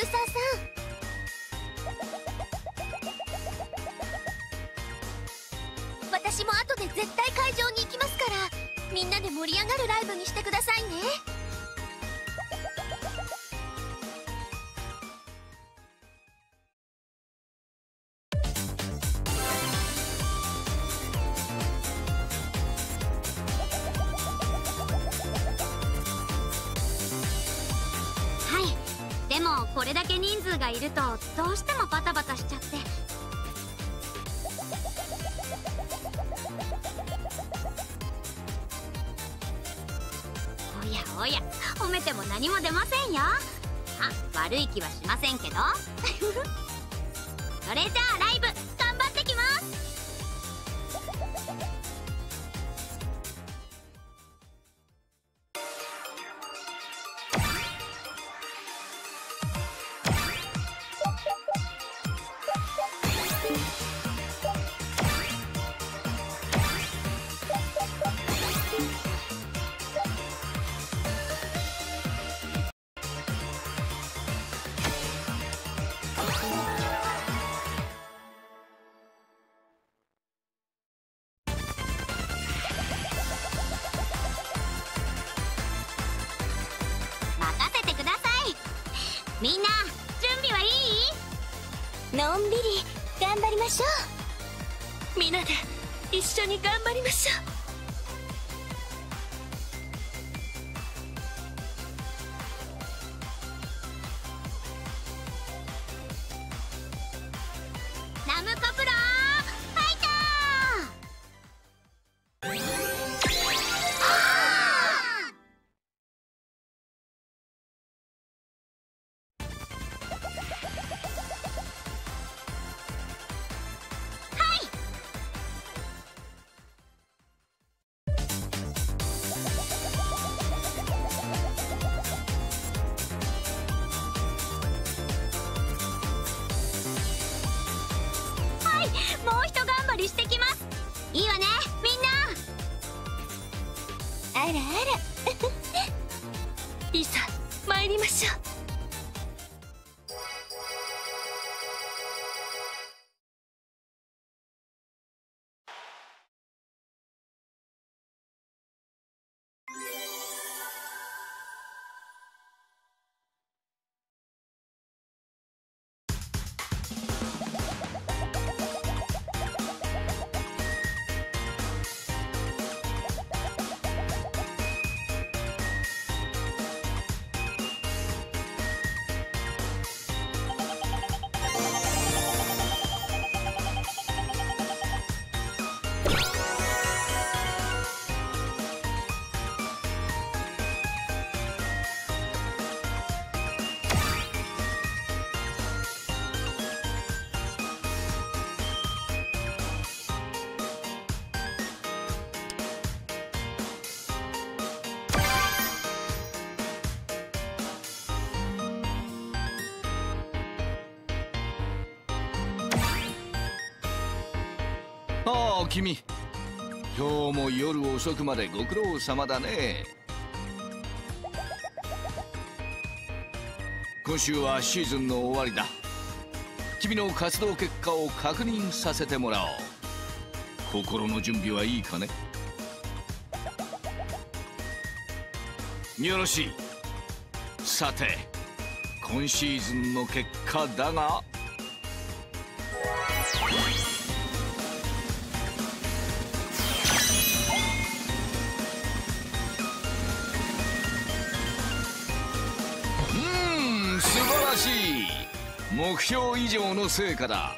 ューサーさん。私も後で絶対会場に行きますからみんなで盛り上がるライブにしてくださいね。人数がいるとどうしてもバタバタしちゃって。おやおや褒めても何も出ませんよ。あ悪い気はしませんけど。それじゃあライブ。みんなで一緒に頑張りましょう。ああ君。今日も夜遅くまでご苦労様だね。今週はシーズンの終わりだ。君の活動結果を確認させてもらおう。心の準備はいいかね？よろしい。さて今シーズンの結果だが。目標以上の成果だ。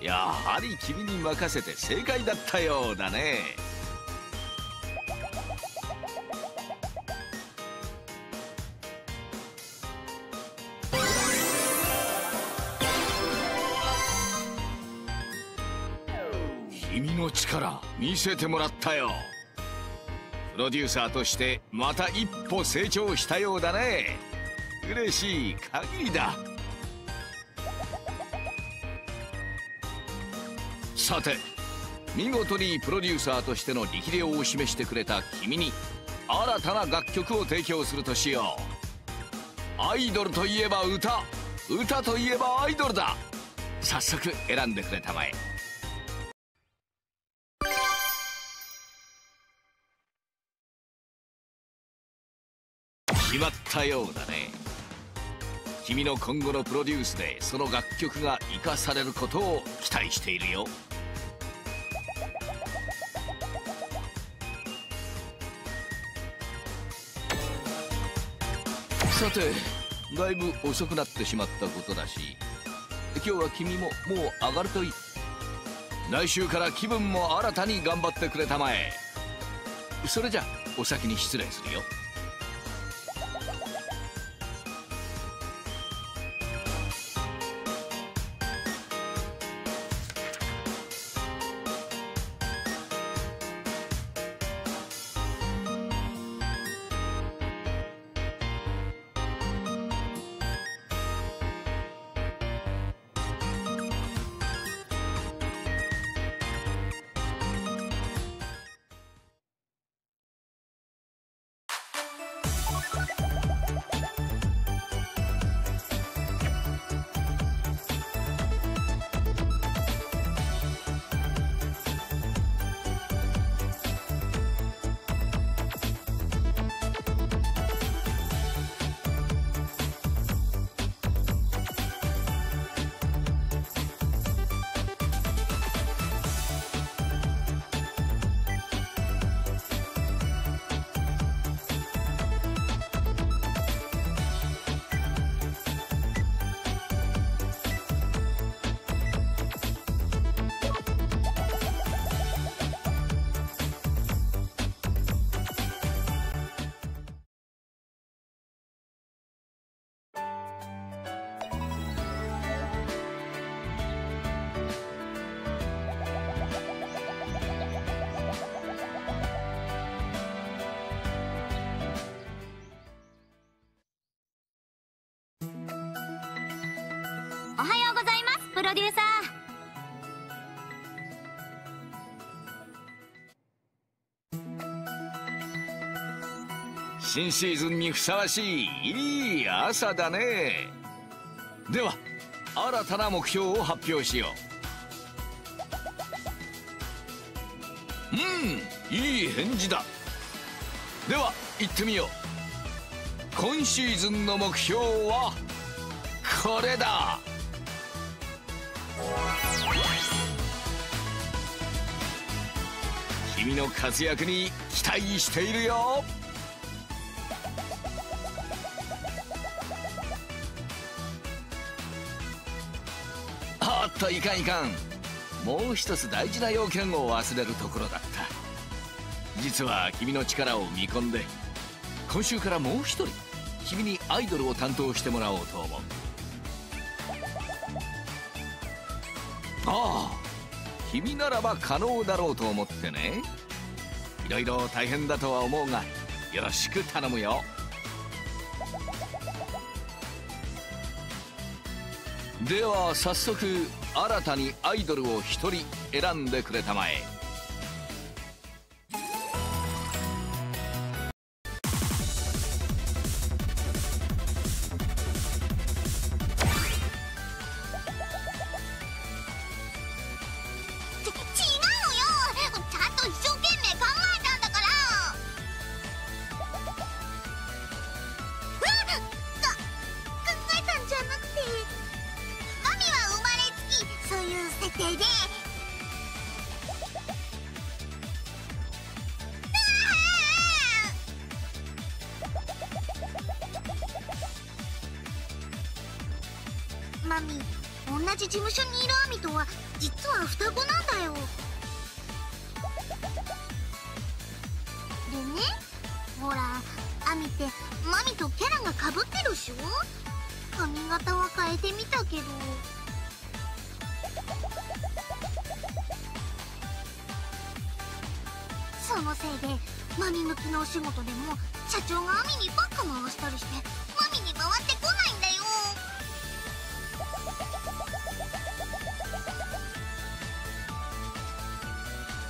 やはり君に任せて正解だったようだね。君の力見せてもらったよ。プロデューサーとしてまた一歩成長したようだね。嬉しい限りだ。さて見事にプロデューサーとしての力量を示してくれた君に新たな楽曲を提供するとしよう。アイドルといえば歌。歌といえばアイドルだ。早速選んでくれたまえ。決まったようだね。君の今後のプロデュースでその楽曲が生かされることを期待しているよ。さてだいぶ遅くなってしまったことだし今日は君ももう上がるといい。来週から気分も新たに頑張ってくれたまえ。それじゃお先に失礼するよ。ロデューサー新シーズンにふさわしいいい朝だね。では新たな目標を発表しよう。うんいい返事だ。では行ってみよう。今シーズンの目標はこれだ。の活躍に期待しているよ。おっといかんいかん。もう一つ大事な要件を忘れるところだった。実は君の力を見込んで今週からもう一人君にアイドルを担当してもらおうと思う。ああ君ならば可能だろうと思ってね。いろいろ大変だとは思うがよろしく頼むよ。では早速新たにアイドルを一人選んでくれたまえ。そういう設定でマミ同じ事務所に？マミ向きのお仕事でも社長がアミにばっか回したりしてマミに回ってこないんだよ。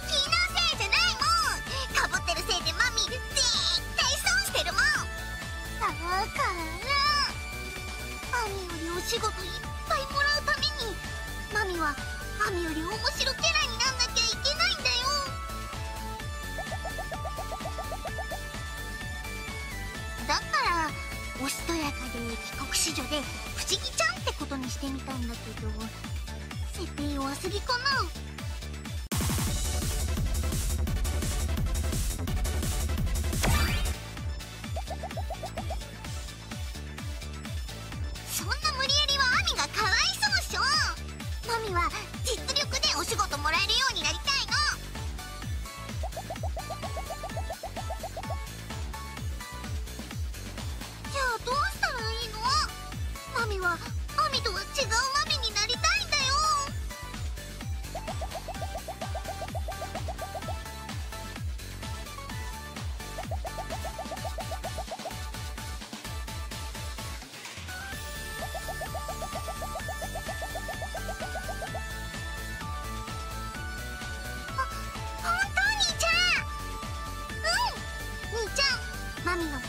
気のせいじゃないもん。かぶってるせいでマミ絶対損してるもん。だからアミよりお仕事いっぱいもらうためにマミはアミより面白キャラ子女で不思議ちゃんってことにしてみたんだけど設定弱すぎかな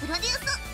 プロデュース